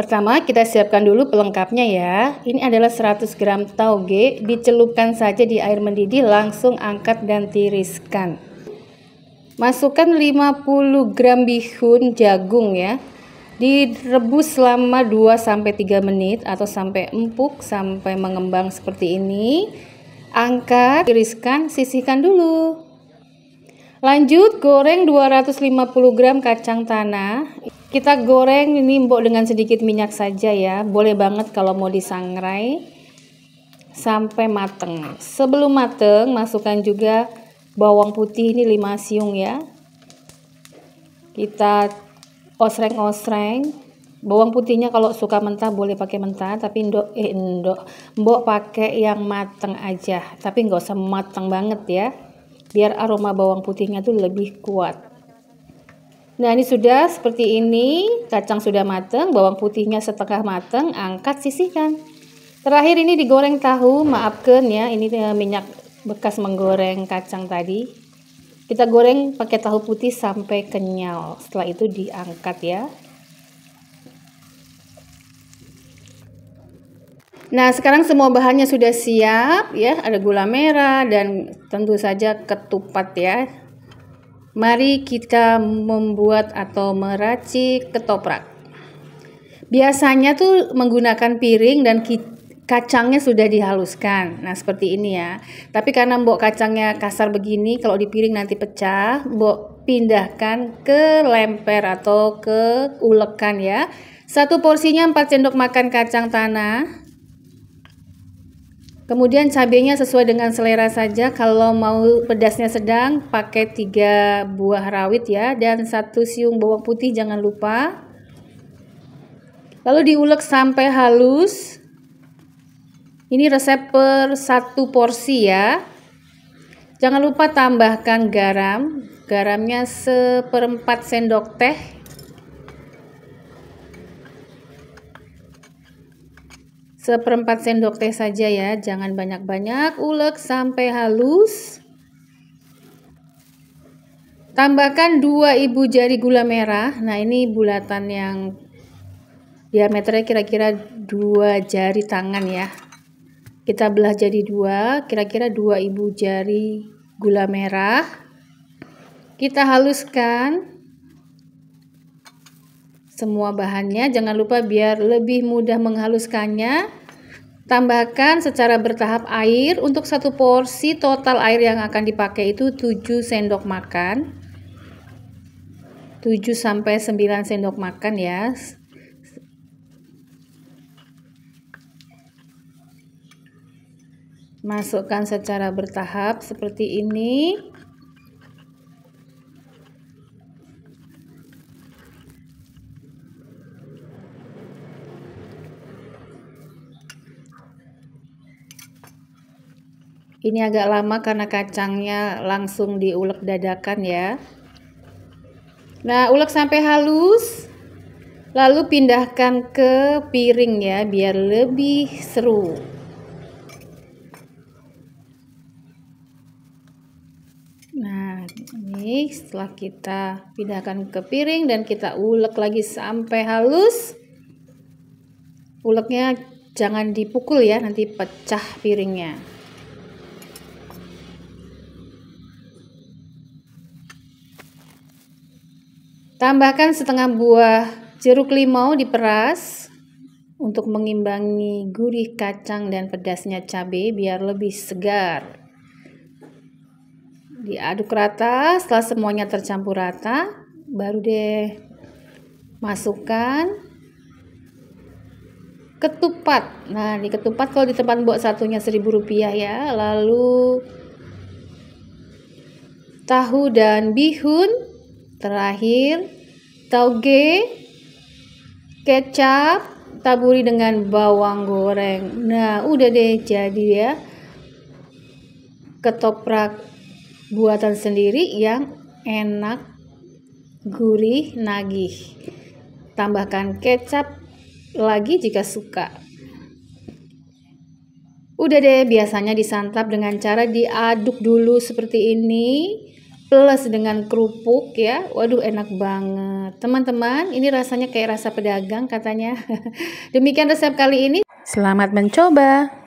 Pertama, kita siapkan dulu pelengkapnya ya. Ini adalah 100 gram tauge, dicelupkan saja di air mendidih, langsung angkat dan tiriskan. Masukkan 50 gram bihun jagung ya. Direbus selama 2 sampai 3 menit atau sampai empuk sampai mengembang seperti ini. Angkat, tiriskan, sisihkan dulu. Lanjut goreng 250 gram kacang tanah. Kita goreng ini mbok dengan sedikit minyak saja ya. Boleh banget kalau mau disangrai sampai mateng. Sebelum mateng, masukkan juga bawang putih ini 5 siung ya. Kita osreng-osreng. Bawang putihnya kalau suka mentah boleh pakai mentah, tapi ndok eh ndok mbok pakai yang mateng aja. Tapi nggak usah mateng banget ya biar aroma bawang putihnya tuh lebih kuat. Nah ini sudah seperti ini. Kacang sudah matang bawang putihnya setengah matang angkat sisihkan. Terakhir ini digoreng tahu maafkan ya ini eh, minyak bekas menggoreng kacang tadi. Kita goreng pakai tahu putih sampai kenyal. Setelah itu diangkat ya Nah, sekarang semua bahannya sudah siap ya. Ada gula merah dan tentu saja ketupat ya. Mari kita membuat atau meracik ketoprak. Biasanya tuh menggunakan piring dan kacangnya sudah dihaluskan. Nah, seperti ini ya. Tapi karena mbok kacangnya kasar begini, kalau di piring nanti pecah, mbok pindahkan ke lemper atau ke ulekan ya. Satu porsinya 4 sendok makan kacang tanah, Kemudian cabenya sesuai dengan selera saja. Kalau mau pedasnya sedang, pakai tiga buah rawit ya dan satu siung bawang putih jangan lupa. Lalu diulek sampai halus. Ini resep per satu porsi ya. Jangan lupa tambahkan garam. Garamnya seperempat sendok teh seperempat sendok teh saja ya jangan banyak-banyak ulek sampai halus. Tambahkan dua ibu jari gula merah. Nah ini bulatan yang diameternya kira-kira dua jari tangan ya. Kita belah jadi dua kira-kira dua ibu jari gula merah. Kita haluskan semua bahannya. Jangan lupa biar lebih mudah menghaluskannya. Tambahkan secara bertahap air. Untuk satu porsi total air yang akan dipakai itu 7 sendok makan. 7 sampai 9 sendok makan ya. Masukkan secara bertahap seperti ini. Ini agak lama karena kacangnya langsung diulek dadakan ya. Nah, ulek sampai halus. Lalu pindahkan ke piring ya biar lebih seru. Nah, ini setelah kita pindahkan ke piring dan kita ulek lagi sampai halus. Uleknya jangan dipukul ya, nanti pecah piringnya. Tambahkan setengah buah jeruk limau diperas untuk mengimbangi gurih kacang dan pedasnya cabai biar lebih segar. Diaduk rata, setelah semuanya tercampur rata, baru deh masukkan ketupat. Nah, di ketupat kalau di tempat buat satunya seribu rupiah ya. Lalu tahu dan bihun Terakhir, tauge, kecap, taburi dengan bawang goreng. Nah, udah deh jadi ya. Ketoprak buatan sendiri yang enak, gurih, nagih. Tambahkan kecap lagi jika suka. Udah deh, biasanya disantap dengan cara diaduk dulu seperti ini plus dengan kerupuk ya. Waduh enak banget. Teman-teman, ini rasanya kayak rasa pedagang katanya. Demikian resep kali ini. Selamat mencoba.